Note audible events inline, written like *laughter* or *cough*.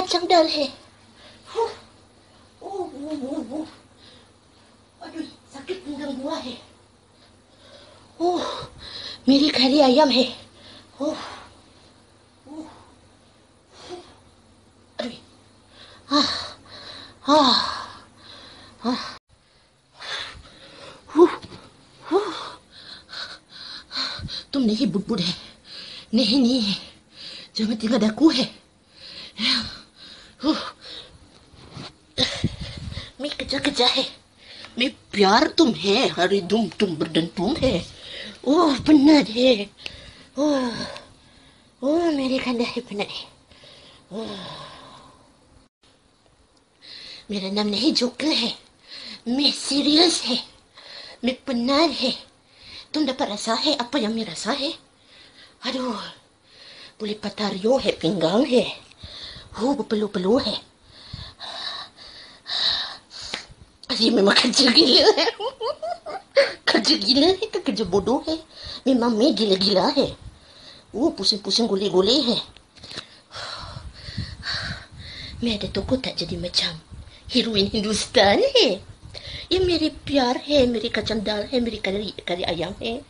का जंगल है। ओ, मेरी खरी आयम है। ओ, अरे आ, तुम नहीं बुटबुट है नहीं नहीं है। जो मैं तीन डकू है। मैं कजा कजा है मैं प्यार तुम है, हरी दुम तुम, बर्दन तुम है। ओह benar है ओह ओह मेरे खाना है benar है मेरा नाम नहीं जोकर है। मैं सीरियस है। मैं benar है। तुम dapat rasa है apa yang मैं rasa है aduh boleh patah riuh है। pinggang Oh, berpeluh-peluh eh. Dia memang kerja gila eh. *laughs* Kerja gila eh ke kerja bodoh eh. Memang meh gila-gila eh. Oh, pusing-pusing gulih-gulih eh. Meh ada toko tak jadi macam heroin Hindustan eh. Ya, mirip piar, eh, mirip kacang dal, eh, mirip kari, kari ayam, eh.